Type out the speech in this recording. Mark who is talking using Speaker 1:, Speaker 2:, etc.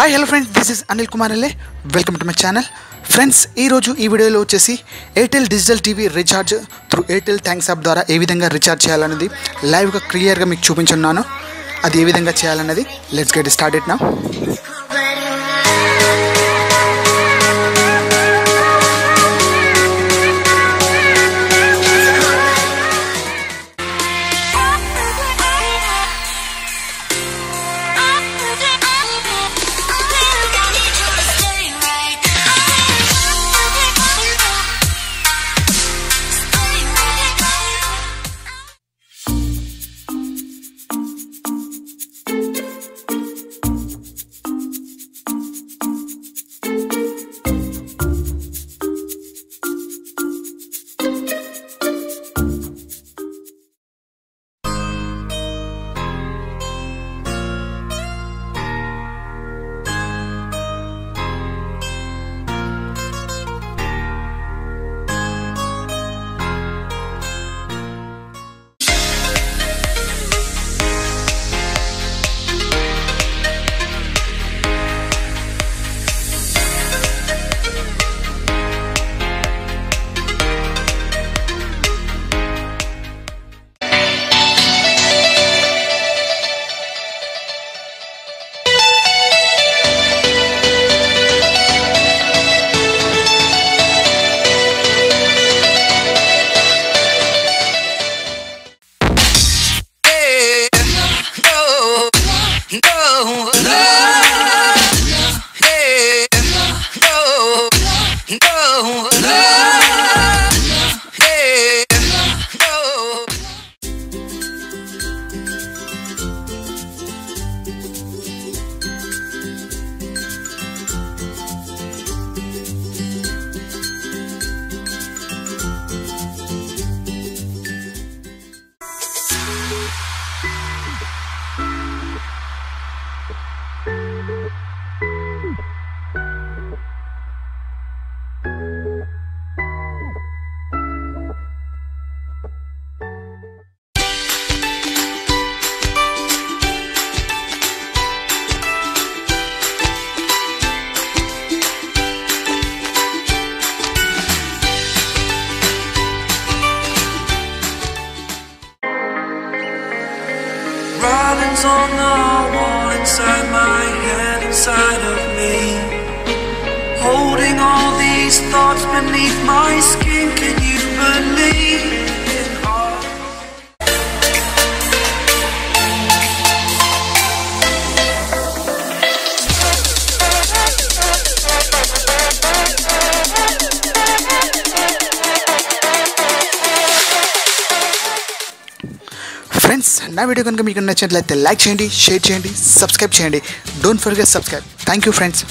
Speaker 1: Hi hello friends this is Anil Kumar Alle welcome to my channel friends ఈరోజు ఈ వీడియోలో వచ్చేసి Airtel digital TV recharge through Airtel thanks app ద్వారా ఏ విధంగా రీఛార్జ్ చేయాలన్నది లైవ్గా క్లియర్గా మీకు చూపించున్నాను. అది ఏ విధంగా చేయాలన్నది లెట్స్ గెట్ స్టార్ట్ ఇట్ నా
Speaker 2: Writings on the wall inside my head, inside of me. Holding all these thoughts beneath my skin. Can you believe
Speaker 1: friends నా వీడియో కనుక మీకు నచ్చినట్లయితే లైక్ చేయండి షేర్ చేయండి సబ్స్క్రైబ్ చేయండి. Don't forget subscribe thank you friends